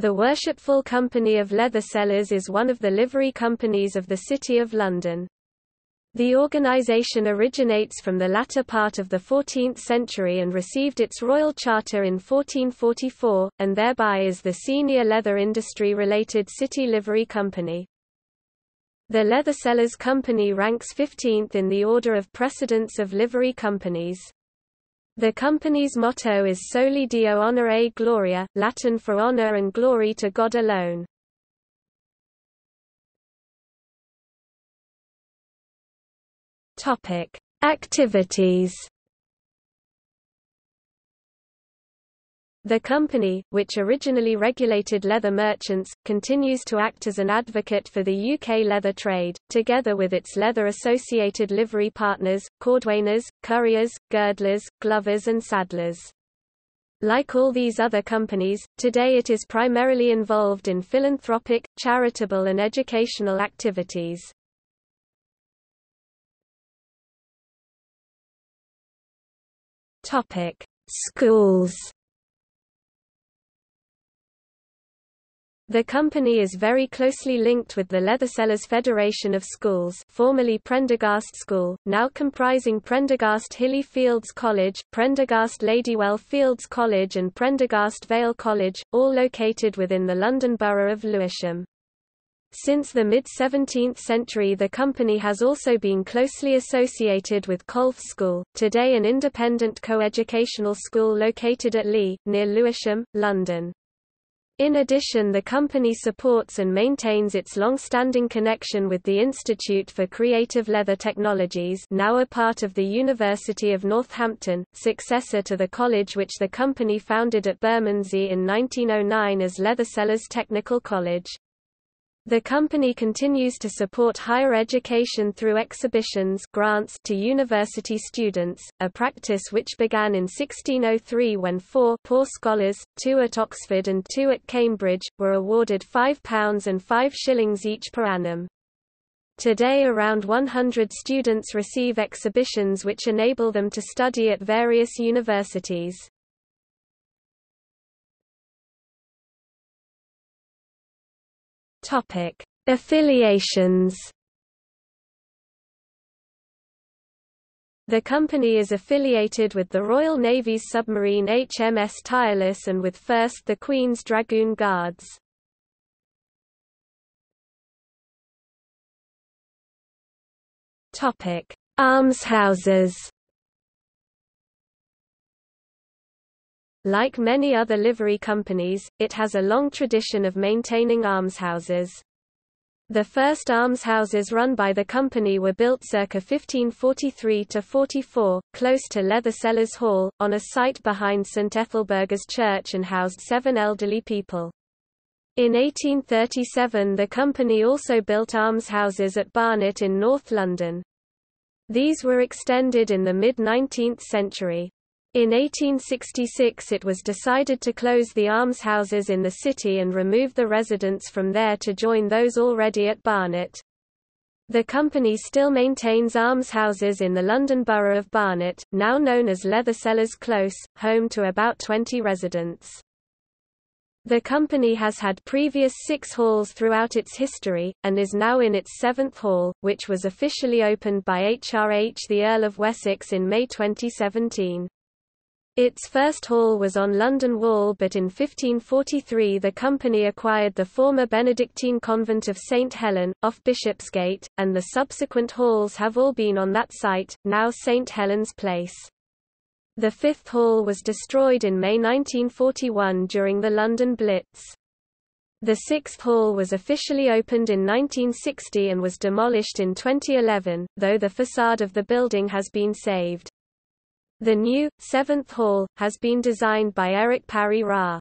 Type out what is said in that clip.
The Worshipful Company of Leather Sellers is one of the livery companies of the City of London. The organisation originates from the latter part of the 14th century and received its royal charter in 1444, and thereby is the senior leather industry-related city livery company. The Leather Sellers Company ranks 15th in the order of precedence of livery companies. The company's motto is Soli Deo Honore Gloria, Latin for honor and glory to God alone. Topic: Activities The company, which originally regulated leather merchants, continues to act as an advocate for the UK leather trade, together with its leather-associated livery partners, cordwainers, curriers, girdlers, glovers and saddlers. Like all these other companies, today it is primarily involved in philanthropic, charitable and educational activities. Schools The company is very closely linked with the Leathersellers Federation of Schools formerly Prendergast School, now comprising Prendergast Hilly Fields College, Prendergast Ladywell Fields College and Prendergast Vale College, all located within the London Borough of Lewisham. Since the mid-17th century the company has also been closely associated with Colfe School, today an independent co-educational school located at Lee, near Lewisham, London. In addition the company supports and maintains its long-standing connection with the Institute for Creative Leather Technologies now a part of the University of Northampton, successor to the college which the company founded at Bermondsey in 1909 as Leathersellers Technical College. The company continues to support higher education through exhibitions grants to university students, a practice which began in 1603 when four poor scholars, two at Oxford and two at Cambridge, were awarded £5 and 5 shillings each per annum. Today around 100 students receive exhibitions which enable them to study at various universities. Topic: Affiliations. The company is affiliated with the Royal Navy's submarine HMS Tireless and with first the Queen's Dragoon Guards. Topic: Almshouses. Like many other livery companies, it has a long tradition of maintaining almshouses. The first almshouses run by the company were built circa 1543–44, close to Leather Sellers Hall, on a site behind St Ethelburga's Church and housed seven elderly people. In 1837 the company also built almshouses at Barnet in North London. These were extended in the mid-19th century. In 1866 it was decided to close the almshouses in the city and remove the residents from there to join those already at Barnet. The company still maintains almshouses in the London Borough of Barnet, now known as Leather Leathersellers Close, home to about 20 residents. The company has had previous six halls throughout its history, and is now in its seventh hall, which was officially opened by HRH the Earl of Wessex in May 2017. Its first hall was on London Wall but in 1543 the company acquired the former Benedictine convent of St Helen, off Bishopsgate, and the subsequent halls have all been on that site, now St Helen's Place. The fifth hall was destroyed in May 1941 during the London Blitz. The sixth hall was officially opened in 1960 and was demolished in 2011, though the facade of the building has been saved. The new, seventh hall, has been designed by Eric Parry Ra.